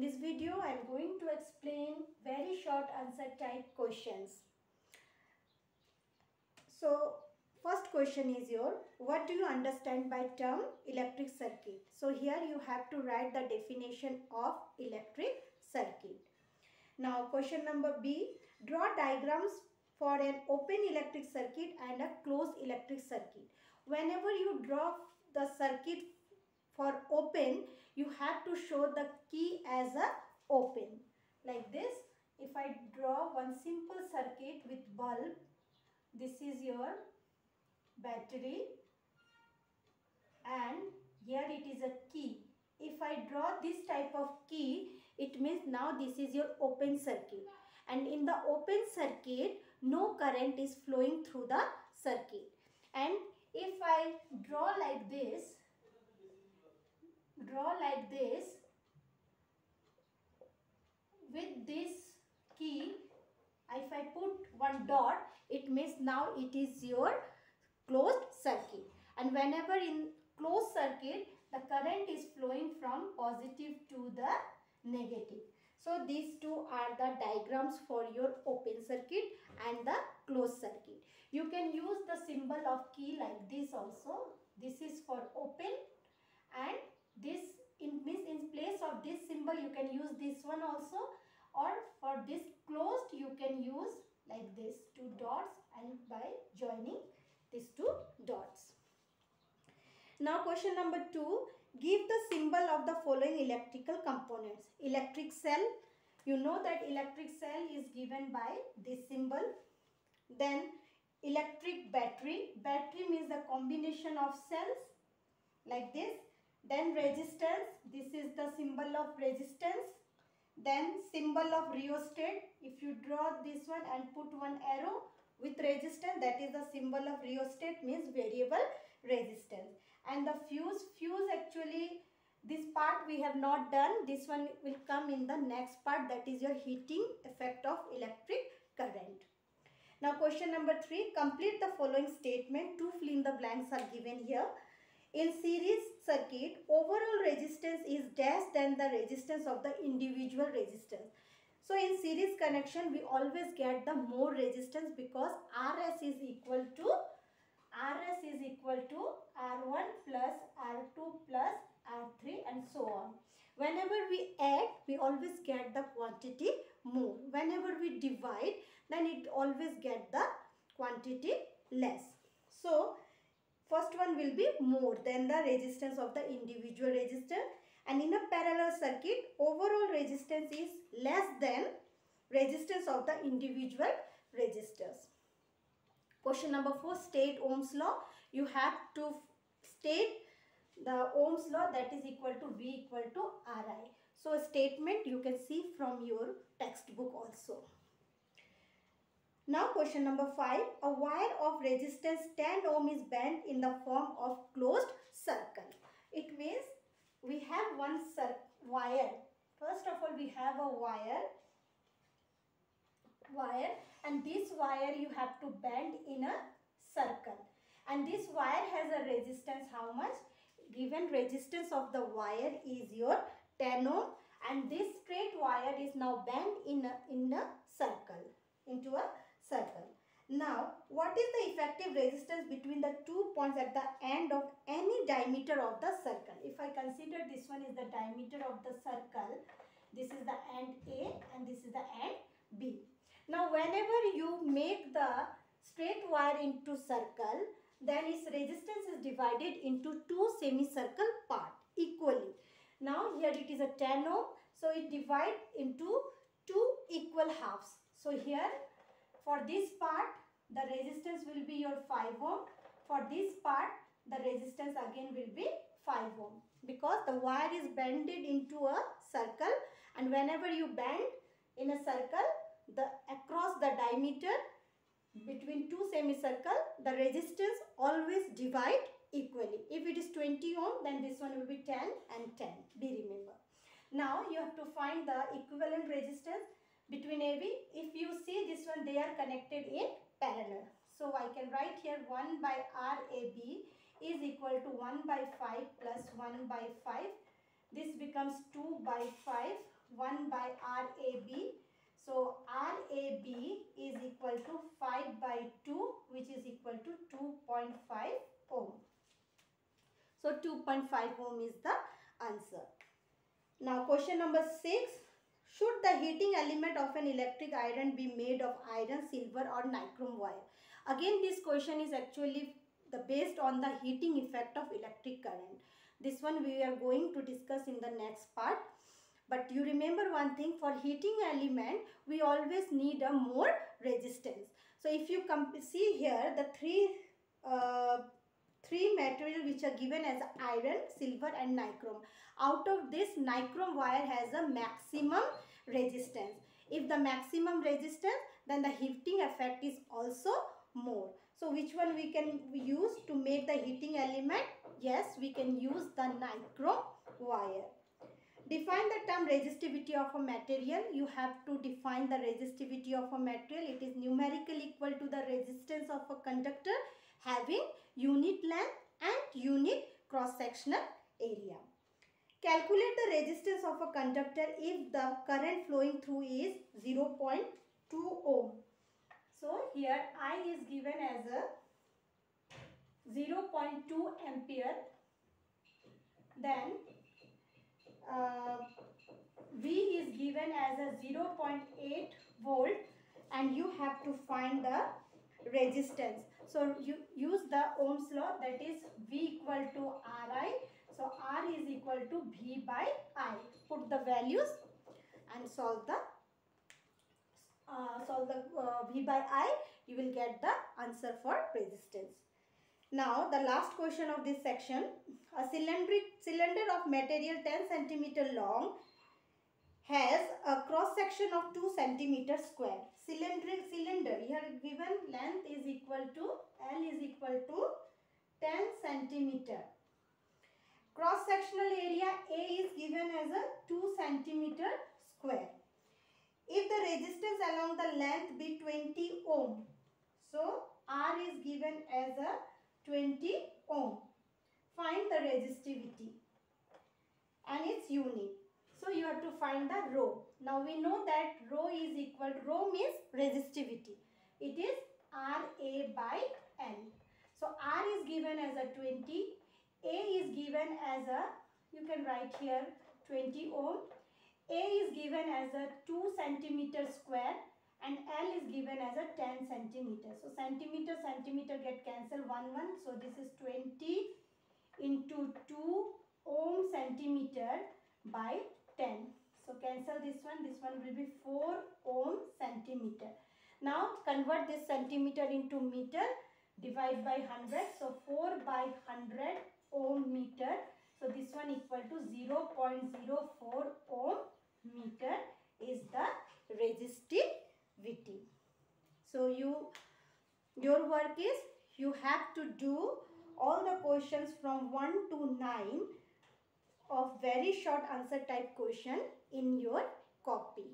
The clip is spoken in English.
In this video, I am going to explain very short answer type questions. So, first question is your, what do you understand by term electric circuit? So, here you have to write the definition of electric circuit. Now, question number B, draw diagrams for an open electric circuit and a closed electric circuit. Whenever you draw the circuit for open, you have to show the key as a open. Like this, if I draw one simple circuit with bulb, this is your battery and here it is a key. If I draw this type of key, it means now this is your open circuit. And in the open circuit, no current is flowing through the circuit. And if I draw like this, draw like this with this key if I put one dot it means now it is your closed circuit and whenever in closed circuit the current is flowing from positive to the negative. So these two are the diagrams for your open circuit and the closed circuit. You can use the symbol of key like this also. This is for open and this in means in place of this symbol you can use this one also. Or for this closed you can use like this two dots and by joining these two dots. Now question number 2 give the symbol of the following electrical components. Electric cell you know that electric cell is given by this symbol. Then electric battery. Battery means the combination of cells like this then resistance, this is the symbol of resistance. Then symbol of rheostat, if you draw this one and put one arrow with resistance, that is the symbol of rheostat means variable resistance. And the fuse, fuse actually this part we have not done. This one will come in the next part that is your heating effect of electric current. Now question number 3, complete the following statement. Two fill in the blanks are given here. In series circuit, overall resistance is less than the resistance of the individual resistance. So in series connection, we always get the more resistance because Rs is equal to Rs is equal to R1 plus R2 plus R3 and so on. Whenever we add, we always get the quantity more. Whenever we divide, then it always get the quantity less. So First one will be more than the resistance of the individual resistor and in a parallel circuit overall resistance is less than resistance of the individual resistors. Question number 4 state Ohm's law. You have to state the Ohm's law that is equal to V equal to Ri. So a statement you can see from your textbook also. Now question number 5. A wire of resistance 10 ohm is bent in the form of closed circle. It means we have one wire. First of all we have a wire. Wire and this wire you have to bend in a circle. And this wire has a resistance how much? Given resistance of the wire is your 10 ohm and this straight wire is now bent in a, in a circle into a circle. Now, what is the effective resistance between the two points at the end of any diameter of the circle? If I consider this one is the diameter of the circle, this is the end A and this is the end B. Now, whenever you make the straight wire into circle, then its resistance is divided into two semicircle part equally. Now, here it is a 10 ohm, so it divide into two equal halves. So, here for this part, the resistance will be your 5 ohm. For this part, the resistance again will be 5 ohm. Because the wire is bended into a circle and whenever you bend in a circle, the across the diameter between two semicircle, the resistance always divide equally. If it is 20 ohm, then this one will be 10 and 10. Be remember. Now you have to find the equivalent resistance between AB. If you see one, they are connected in parallel. So I can write here 1 by RAB is equal to 1 by 5 plus 1 by 5. This becomes 2 by 5. 1 by RAB. So RAB is equal to 5 by 2 which is equal to 2.5 ohm. So 2.5 ohm is the answer. Now question number 6. Should the heating element of an electric iron be made of iron, silver or nichrome wire? Again this question is actually the based on the heating effect of electric current. This one we are going to discuss in the next part. But you remember one thing for heating element we always need a more resistance. So if you come see here the three uh, three material which are given as iron, silver and nichrome. Out of this nichrome wire has a maximum resistance. If the maximum resistance then the heating effect is also more. So which one we can use to make the heating element? Yes, we can use the nichrome wire. Define the term resistivity of a material. You have to define the resistivity of a material. It is numerically equal to the resistance of a conductor having unit length and unit cross-sectional area. Calculate the resistance of a conductor if the current flowing through is 0.2 ohm. So here I is given as a 0.2 ampere. Then uh, V is given as a 0.8 volt and you have to find the resistance. So you use the Ohm's law that is V equal to Ri. So R is equal to V by I. Put the values and solve the uh, solve the uh, V by I, you will get the answer for resistance. Now, the last question of this section, a cylindric cylinder of material 10 centimeter long has a cross section of 2 centimeter square. Cylindric cylinder, here given length is equal to, L is equal to 10 centimeter. Cross sectional area A is given as a 2 centimeter square. If the resistance along the length be 20 ohm, so R is given as a 20 ohm. Find the resistivity and its unit. So you have to find the rho. Now we know that rho is equal, rho means resistivity. It is RA by N. So R is given as a 20, A is given as a, you can write here 20 ohm a is given as a 2 centimeter square and L is given as a 10 centimeter. So centimeter, centimeter get cancelled 1, 1. So this is 20 into 2 ohm centimeter by 10. So cancel this one. This one will be 4 ohm centimeter. Now convert this centimeter into meter. Divide by 100. So 4 by 100 ohm meter. So this one equal to 0 0.04 ohm meter is the resistivity. So you your work is you have to do all the questions from 1 to 9 of very short answer type question in your copy.